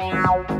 Música